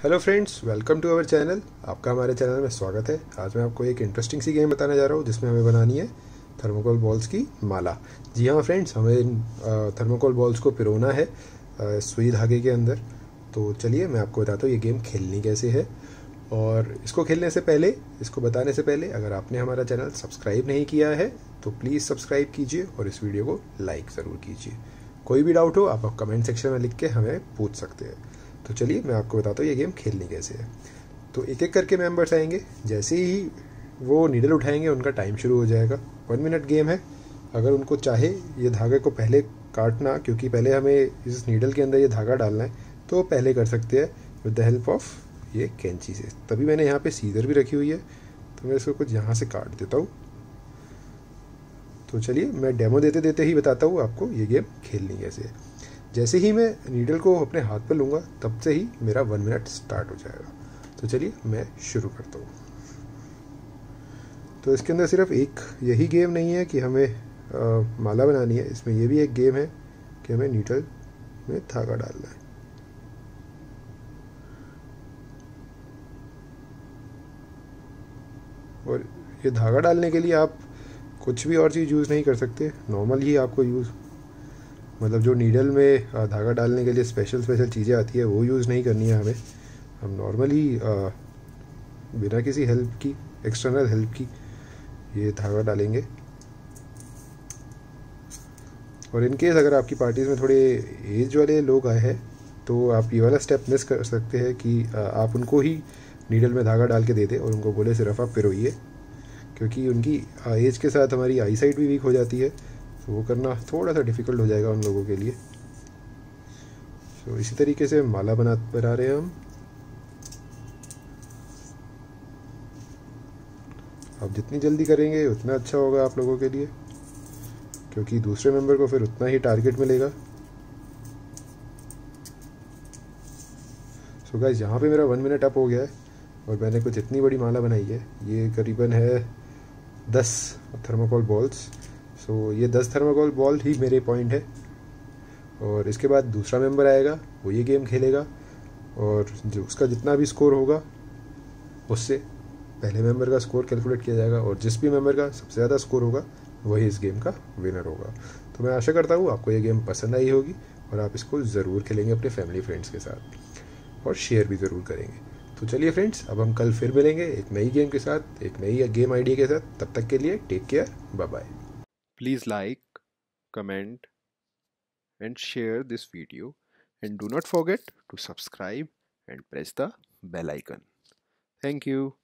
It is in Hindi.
Hello friends welcome to our channel आपका हमारे चैनल में स्वागत है। आज मैं आपको एक इंटरेस्टिंग सी गेम बताने जा रहा हूँ, जिसमें हमें बनानी है थर्मोकोल बॉल्स की माला। जी हाँ फ्रेंड्स हमें थर्मोकोल बॉल्स को पिरोना है सुई धागे के अंदर। तो चलिए, मैं आपको बताता हूँ ये गेम खेलनी कैसे है। और इसको खेलने से पहले, इसको बताने से पहले, अगर आपने हमारा चैनल सब्सक्राइब नहीं किया है तो प्लीज़ सब्सक्राइब कीजिए और इस वीडियो को लाइक ज़रूर कीजिए। कोई भी डाउट हो, आप कमेंट सेक्शन में लिख के हमें पूछ सकते हैं। तो चलिए मैं आपको बताता हूँ, ये गेम खेलनी कैसे है। तो एक एक करके मेंबर्स आएँगे। जैसे ही वो नीडल उठाएँगे, उनका टाइम शुरू हो जाएगा। वन मिनट गेम है। अगर उनको चाहे, ये धागे को पहले काटना, क्योंकि पहले हमें इस नीडल के अंदर ये धागा डालना है तो पहले कर सकते हैं विद द हेल्प ऑफ़ ये कैंची से। तभी मैंने यहाँ पे सीजर भी रखी हुई है। तो मैं इसको कुछ यहाँ से काट देता हूँ। तो चलिए मैं डेमो देते देते ही बताता हूँ आपको ये गेम खेलनी कैसे है। जैसे ही मैं नीडल को अपने हाथ पर लूँगा तब से ही मेरा वन मिनट स्टार्ट हो जाएगा। तो चलिए मैं शुरू करता हूँ। तो इसके अंदर सिर्फ़ एक यही गेम नहीं है कि हमें आ, माला बनानी है। इसमें यह भी एक गेम है कि हमें नीडल में धागा डालना है। और ये धागा डालने के लिए आप कुछ भी और चीज़ यूज़ नहीं कर सकते। नॉर्मल ही आपको यूज़ मतलब जो नीडल में धागा डालने के लिए स्पेशल स्पेशल चीज़ें आती है, वो यूज़ नहीं करनी है हमें। हम नॉर्मली बिना किसी हेल्प की एक्सटर्नल हेल्प की, ये धागा डालेंगे। और इन केस अगर आपकी पार्टीज़ में थोड़े एज वाले लोग आए हैं तो आप ये वाला स्टेप मिस कर सकते हैं कि आप उनको ही नीडल में धागा डाल के दे दें और उनको बोले, सिर्फ़ आप पिरोइए। क्योंकि उनकी एज के साथ हमारी आई साइट भी वीक हो जाती है। तो वो करना थोड़ा सा डिफ़िकल्ट हो जाएगा उन लोगों के लिए। तो इसी तरीके से माला बना बना रहे हैं हम। आप जितनी जल्दी करेंगे, उतना अच्छा होगा आप लोगों के लिए। क्योंकि दूसरे मेंबर को फिर उतना ही टारगेट मिलेगा। सो so गाइज़ यहाँ पे मेरा वन मिनट अप हो गया है और मैंने कुछ इतनी बड़ी माला बनाई है। ये करीबन है दस थर्मोकोल बॉल्स सो so, ये दस थर्माकोल बॉल ही मेरे पॉइंट है। और इसके बाद दूसरा मेंबर आएगा वो ये गेम खेलेगा। और जो उसका जितना भी स्कोर होगा उससे पहले मेंबर का स्कोर कैलकुलेट किया जाएगा। और जिस भी मेंबर का सबसे ज़्यादा स्कोर होगा वही इस गेम का विनर होगा। तो मैं आशा करता हूँ आपको ये गेम पसंद आई होगी और आप इसको ज़रूर खेलेंगे अपने फैमिली फ्रेंड्स के साथ। और शेयर भी ज़रूर करेंगे। तो चलिए फ्रेंड्स अब हम कल फिर मिलेंगे एक नई गेम के साथ एक नई गेम आइडिया के साथ। तब तक के लिए take care bye bye Please like, comment and share this video and do not forget to subscribe and press the bell icon. Thank you.